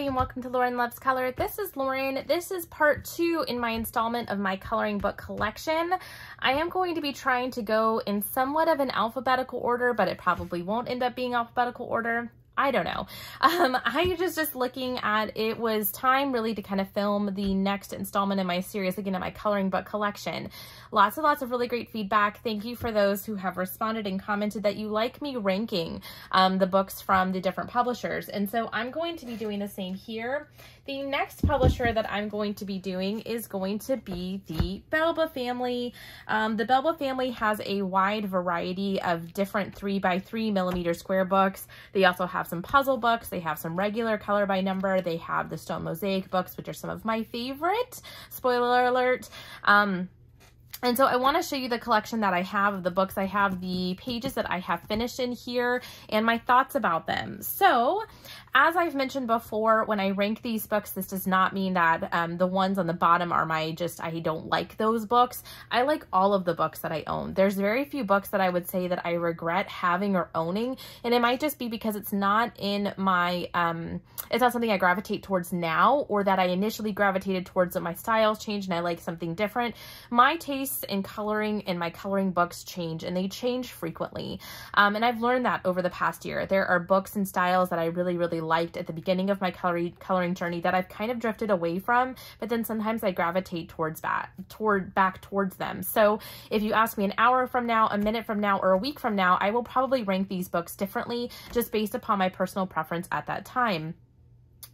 everybody and welcome to Lauren Loves Color. This is Lauren. This is part two in my installment of my coloring book collection. I am going to be trying to go in somewhat of an alphabetical order, but it probably won't end up being alphabetical order. I don't know. Um, I was just looking at, it was time really to kind of film the next installment in my series, again, at my coloring book collection. Lots and lots of really great feedback. Thank you for those who have responded and commented that you like me ranking um, the books from the different publishers. And so I'm going to be doing the same here. The next publisher that I'm going to be doing is going to be the Belba family. Um, the Belba family has a wide variety of different 3 by 3 millimeter square books. They also have some puzzle books. They have some regular color by number. They have the stone mosaic books, which are some of my favorite. Spoiler alert. Um, and so I want to show you the collection that I have of the books. I have the pages that I have finished in here and my thoughts about them. So as I've mentioned before, when I rank these books, this does not mean that um, the ones on the bottom are my just, I don't like those books. I like all of the books that I own. There's very few books that I would say that I regret having or owning. And it might just be because it's not in my, um, it's not something I gravitate towards now or that I initially gravitated towards when my styles changed and I like something different. My tastes in coloring and my coloring books change and they change frequently. Um, and I've learned that over the past year. There are books and styles that I really, really liked at the beginning of my coloring, coloring journey that I've kind of drifted away from, but then sometimes I gravitate towards that, toward back towards them. So if you ask me an hour from now, a minute from now, or a week from now, I will probably rank these books differently just based upon my personal preference at that time.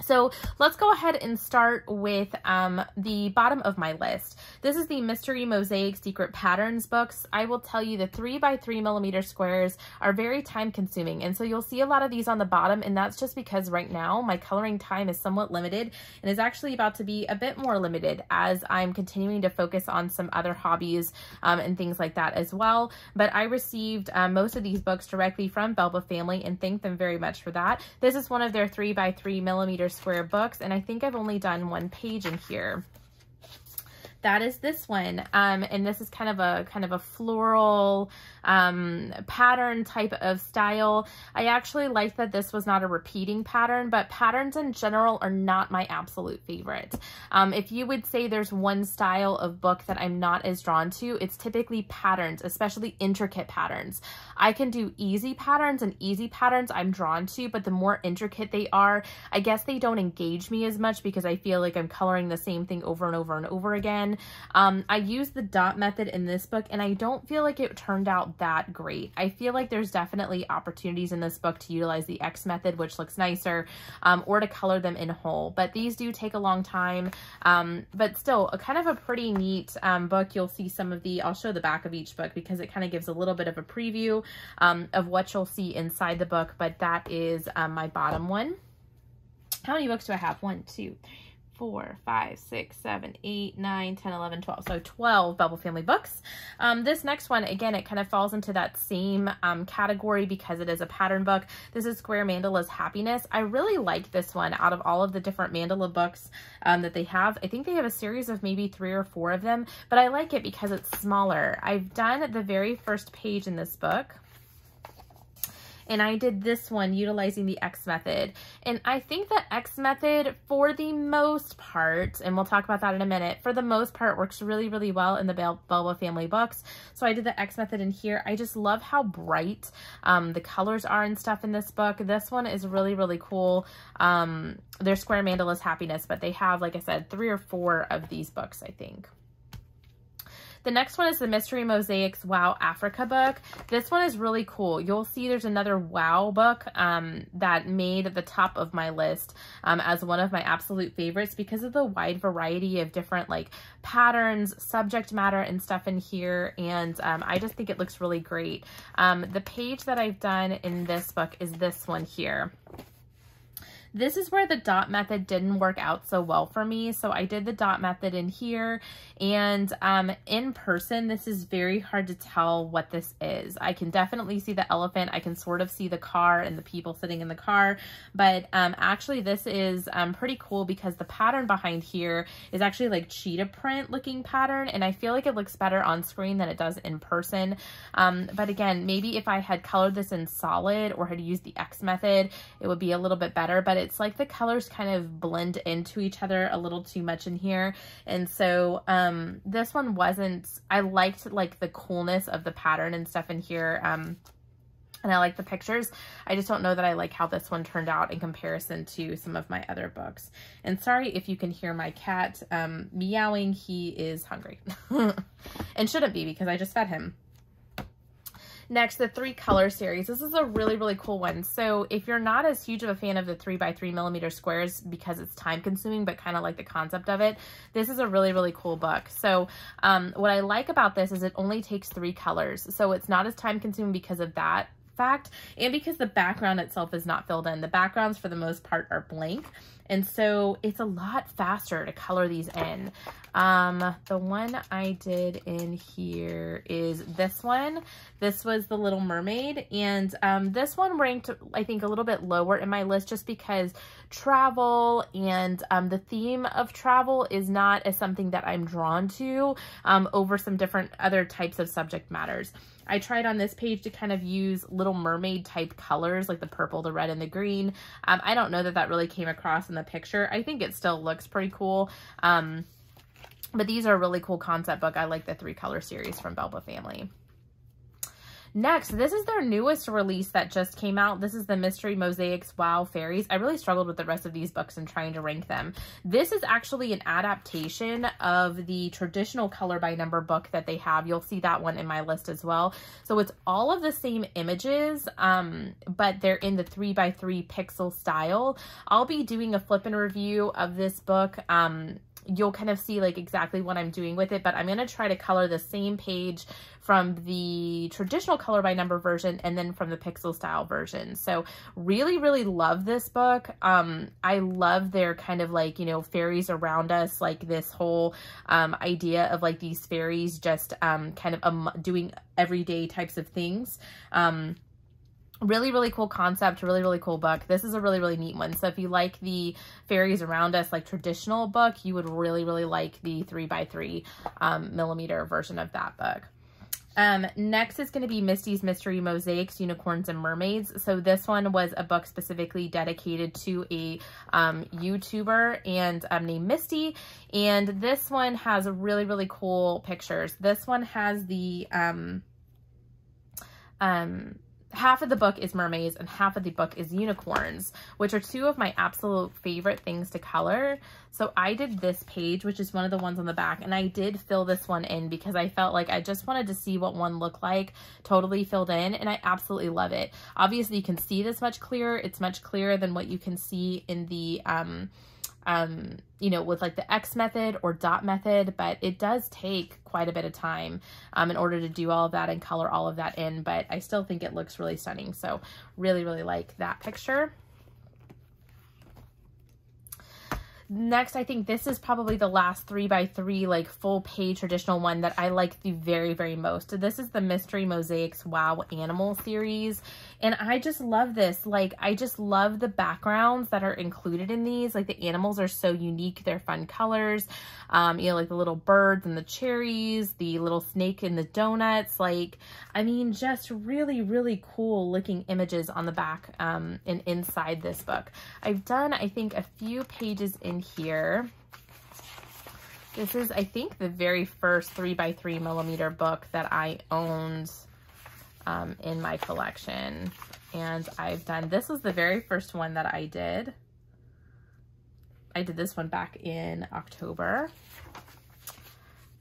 So let's go ahead and start with um, the bottom of my list. This is the Mystery Mosaic Secret Patterns books. I will tell you the three by three millimeter squares are very time consuming. And so you'll see a lot of these on the bottom and that's just because right now my coloring time is somewhat limited and is actually about to be a bit more limited as I'm continuing to focus on some other hobbies um, and things like that as well. But I received um, most of these books directly from Belba Family and thank them very much for that. This is one of their three by three millimeter square books and I think I've only done one page in here that is this one. Um, and this is kind of a kind of a floral um, pattern type of style. I actually like that this was not a repeating pattern, but patterns in general are not my absolute favorite. Um, if you would say there's one style of book that I'm not as drawn to, it's typically patterns, especially intricate patterns. I can do easy patterns and easy patterns I'm drawn to, but the more intricate they are, I guess they don't engage me as much because I feel like I'm coloring the same thing over and over and over again. Um, I used the dot method in this book and I don't feel like it turned out that great. I feel like there's definitely opportunities in this book to utilize the X method, which looks nicer, um, or to color them in whole. But these do take a long time, um, but still a kind of a pretty neat um, book. You'll see some of the, I'll show the back of each book because it kind of gives a little bit of a preview um, of what you'll see inside the book, but that is um, my bottom one. How many books do I have? One, two, three, four, five, six, seven, eight, nine, 10, 11, 12. So 12 Belba Family books. Um, this next one, again, it kind of falls into that same um, category because it is a pattern book. This is Square Mandala's Happiness. I really like this one out of all of the different mandala books um, that they have. I think they have a series of maybe three or four of them, but I like it because it's smaller. I've done the very first page in this book and I did this one utilizing the X method. And I think the X method for the most part, and we'll talk about that in a minute, for the most part works really, really well in the Bel Belba family books. So I did the X method in here. I just love how bright um, the colors are and stuff in this book. This one is really, really cool. Um, they're Square Mandala's Happiness, but they have, like I said, three or four of these books, I think. The next one is the Mystery Mosaics Wow Africa book. This one is really cool. You'll see there's another Wow book um, that made the top of my list um, as one of my absolute favorites because of the wide variety of different like patterns, subject matter and stuff in here. And um, I just think it looks really great. Um, the page that I've done in this book is this one here. This is where the dot method didn't work out so well for me. So I did the dot method in here and um, in person, this is very hard to tell what this is. I can definitely see the elephant. I can sort of see the car and the people sitting in the car. But um, actually this is um, pretty cool because the pattern behind here is actually like cheetah print looking pattern. And I feel like it looks better on screen than it does in person. Um, but again, maybe if I had colored this in solid or had used the X method, it would be a little bit better. But it's like the colors kind of blend into each other a little too much in here. And so um, this one wasn't, I liked like the coolness of the pattern and stuff in here. Um, and I like the pictures. I just don't know that I like how this one turned out in comparison to some of my other books. And sorry if you can hear my cat um, meowing. He is hungry and shouldn't be because I just fed him. Next, the three color series. This is a really, really cool one. So if you're not as huge of a fan of the three by three millimeter squares because it's time consuming, but kind of like the concept of it, this is a really, really cool book. So um, what I like about this is it only takes three colors. So it's not as time consuming because of that fact and because the background itself is not filled in. The backgrounds for the most part are blank. And so it's a lot faster to color these in. Um, the one I did in here is this one. This was The Little Mermaid. And um, this one ranked, I think, a little bit lower in my list just because travel and um, the theme of travel is not as something that I'm drawn to um, over some different other types of subject matters. I tried on this page to kind of use Little Mermaid type colors like the purple, the red, and the green. Um, I don't know that that really came across in the picture. I think it still looks pretty cool. Um, but these are really cool concept book. I like the three color series from Belba Family. Next, this is their newest release that just came out. This is the Mystery Mosaics Wow Fairies. I really struggled with the rest of these books and trying to rank them. This is actually an adaptation of the traditional color by number book that they have. You'll see that one in my list as well. So it's all of the same images, um, but they're in the 3 by 3 pixel style. I'll be doing a flip and review of this book um, you'll kind of see like exactly what I'm doing with it, but I'm going to try to color the same page from the traditional color by number version and then from the pixel style version. So really, really love this book. Um, I love their kind of like, you know, fairies around us, like this whole um, idea of like these fairies just um, kind of um, doing everyday types of things. Um, really really cool concept really really cool book this is a really really neat one so if you like the fairies around us like traditional book you would really really like the three by three um, millimeter version of that book um, next is going to be Misty's Mystery Mosaics, Unicorns and Mermaids. So this one was a book specifically dedicated to a um, YouTuber and um, named Misty. And this one has really, really cool pictures. This one has the um, um, half of the book is mermaids and half of the book is unicorns, which are two of my absolute favorite things to color. So I did this page, which is one of the ones on the back, and I did fill this one in because I felt like I just wanted to see what one looked like totally filled in, and I absolutely love it. Obviously, you can see this much clearer. It's much clearer than what you can see in the um, um, you know, with like the X method or dot method, but it does take quite a bit of time um, in order to do all of that and color all of that in, but I still think it looks really stunning. So really, really like that picture. Next, I think this is probably the last three by three, like full page traditional one that I like the very, very most. This is the Mystery Mosaics Wow Animal series. And I just love this. Like, I just love the backgrounds that are included in these. Like, the animals are so unique. They're fun colors. Um, you know, like the little birds and the cherries, the little snake and the donuts. Like, I mean, just really, really cool looking images on the back um, and inside this book. I've done, I think, a few pages in here. This is, I think, the very first 3 by 3 millimeter book that I owned um, in my collection. And I've done, this was the very first one that I did. I did this one back in October.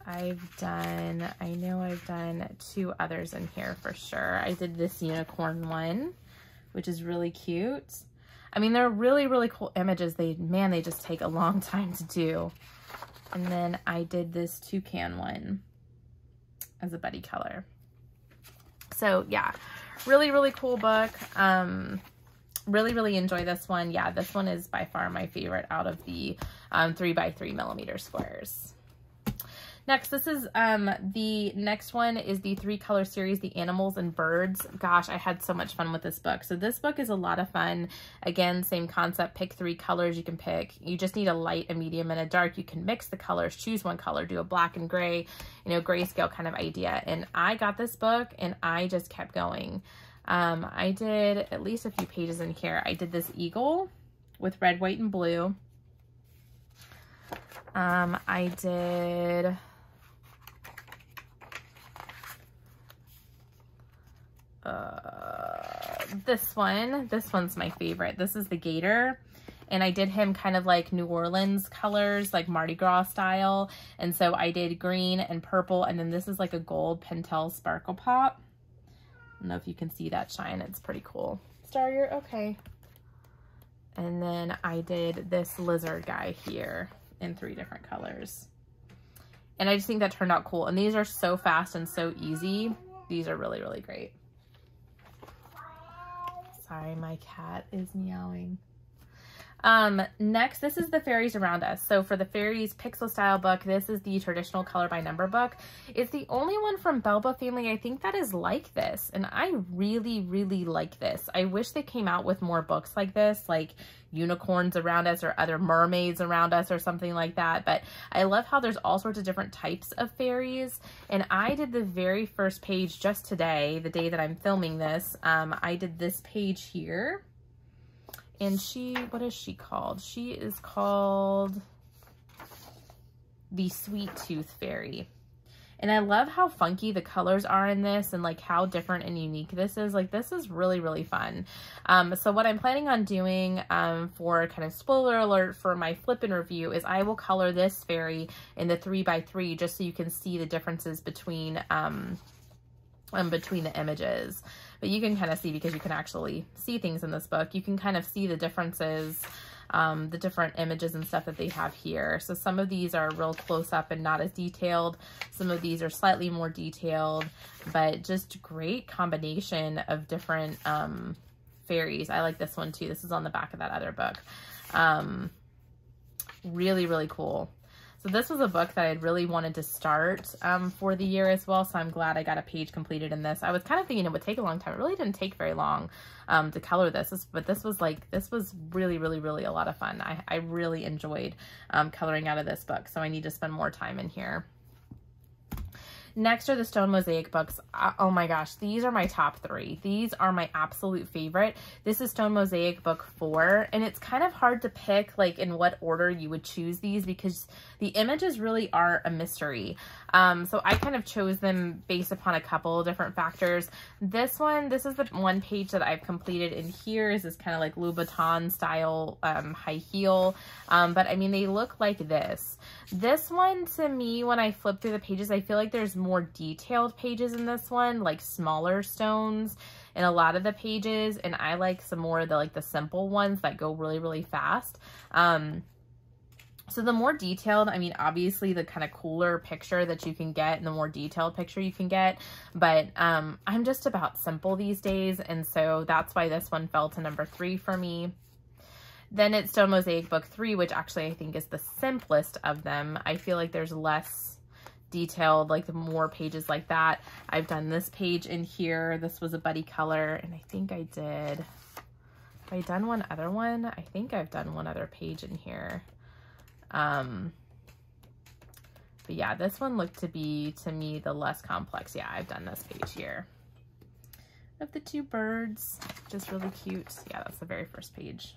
I've done, I know I've done two others in here for sure. I did this unicorn one, which is really cute. I mean, they're really, really cool images. They, man, they just take a long time to do. And then I did this toucan one as a buddy color. So yeah, really, really cool book. Um, really, really enjoy this one. Yeah, this one is by far my favorite out of the um, three by three millimeter squares. Next, this is um, the next one is the three color series, The Animals and Birds. Gosh, I had so much fun with this book. So this book is a lot of fun. Again, same concept, pick three colors you can pick. You just need a light, a medium, and a dark. You can mix the colors, choose one color, do a black and gray, you know, grayscale kind of idea. And I got this book and I just kept going. Um, I did at least a few pages in here. I did this eagle with red, white, and blue. Um, I did... Uh, this one, this one's my favorite. This is the Gator and I did him kind of like New Orleans colors, like Mardi Gras style. And so I did green and purple, and then this is like a gold Pentel Sparkle Pop. I don't know if you can see that shine. It's pretty cool. Star, you're okay. And then I did this lizard guy here in three different colors. And I just think that turned out cool. And these are so fast and so easy. These are really, really great. Sorry, my cat is meowing. Um, next, this is the fairies around us. So for the fairies pixel style book, this is the traditional color by number book. It's the only one from Belba family, I think that is like this. And I really, really like this. I wish they came out with more books like this, like unicorns around us or other mermaids around us or something like that. But I love how there's all sorts of different types of fairies. And I did the very first page just today, the day that I'm filming this. Um, I did this page here and she, what is she called? She is called the Sweet Tooth Fairy. And I love how funky the colors are in this and like how different and unique this is. Like this is really, really fun. Um, so what I'm planning on doing um, for kind of spoiler alert for my flip and review is I will color this fairy in the three by three just so you can see the differences between um, um, between the images but you can kind of see because you can actually see things in this book. You can kind of see the differences, um, the different images and stuff that they have here. So some of these are real close up and not as detailed. Some of these are slightly more detailed, but just great combination of different um, fairies. I like this one too. This is on the back of that other book. Um, really, really cool. So this was a book that I really wanted to start um, for the year as well. So I'm glad I got a page completed in this. I was kind of thinking it would take a long time. It really didn't take very long um, to color this, but this was like, this was really, really, really a lot of fun. I, I really enjoyed um, coloring out of this book. So I need to spend more time in here. Next are the Stone Mosaic books. Uh, oh my gosh, these are my top three. These are my absolute favorite. This is Stone Mosaic book four, and it's kind of hard to pick like in what order you would choose these because the images really are a mystery. Um, so I kind of chose them based upon a couple different factors. This one, this is the one page that I've completed in here is this kind of like Louboutin style um, high heel. Um, but I mean, they look like this. This one to me, when I flip through the pages, I feel like there's more detailed pages in this one, like smaller stones in a lot of the pages. And I like some more of the like the simple ones that go really, really fast. Um, so the more detailed, I mean, obviously the kind of cooler picture that you can get and the more detailed picture you can get, but um, I'm just about simple these days. And so that's why this one fell to number three for me. Then it's Stone Mosaic Book 3, which actually I think is the simplest of them. I feel like there's less detailed, like the more pages like that. I've done this page in here. This was a buddy color, and I think I did... Have I done one other one? I think I've done one other page in here. Um, but yeah, this one looked to be, to me, the less complex. Yeah, I've done this page here. Of the two birds, just really cute. Yeah, that's the very first page.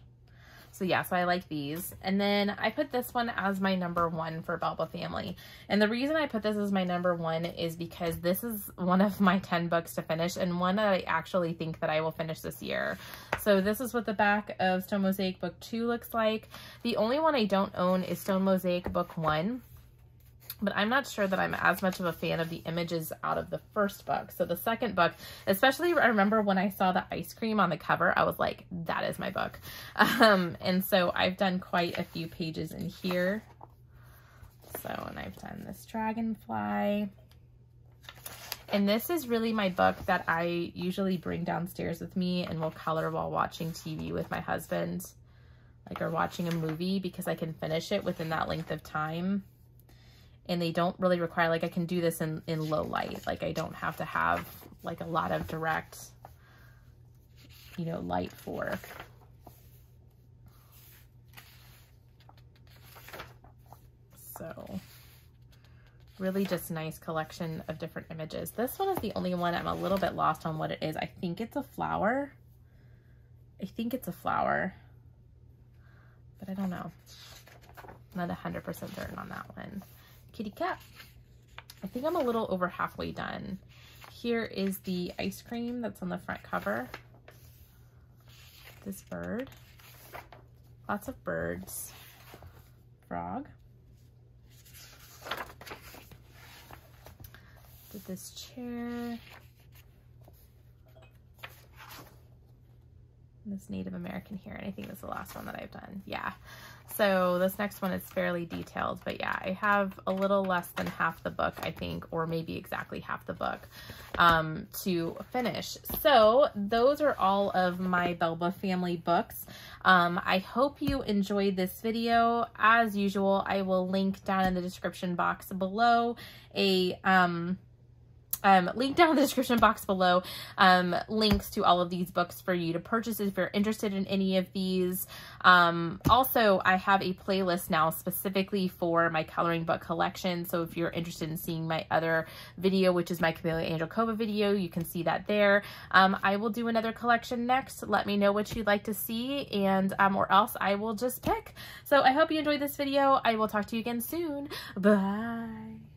So yeah, so I like these. And then I put this one as my number one for Belba Family. And the reason I put this as my number one is because this is one of my 10 books to finish and one that I actually think that I will finish this year. So this is what the back of Stone Mosaic Book 2 looks like. The only one I don't own is Stone Mosaic Book 1 but I'm not sure that I'm as much of a fan of the images out of the first book. So the second book, especially I remember when I saw the ice cream on the cover, I was like, that is my book. Um, and so I've done quite a few pages in here. So, and I've done this dragonfly. And this is really my book that I usually bring downstairs with me and will color while watching TV with my husband, like or watching a movie because I can finish it within that length of time and they don't really require, like I can do this in, in low light. Like I don't have to have like a lot of direct, you know, light for. So really just nice collection of different images. This one is the only one I'm a little bit lost on what it is. I think it's a flower. I think it's a flower. but I don't know. Not 100% certain on that one. Kitty cat. I think I'm a little over halfway done. Here is the ice cream that's on the front cover. This bird. Lots of birds. Frog. Did this chair. This Native American here, and I think this is the last one that I've done. Yeah. So this next one is fairly detailed, but yeah, I have a little less than half the book, I think, or maybe exactly half the book um, to finish. So those are all of my Belba family books. Um, I hope you enjoyed this video. As usual, I will link down in the description box below a um, um, link down in the description box below um, links to all of these books for you to purchase if you're interested in any of these. Um, also, I have a playlist now specifically for my coloring book collection. So if you're interested in seeing my other video, which is my Camellia Angelkova video, you can see that there. Um, I will do another collection next. Let me know what you'd like to see and um, or else I will just pick. So I hope you enjoyed this video. I will talk to you again soon. Bye.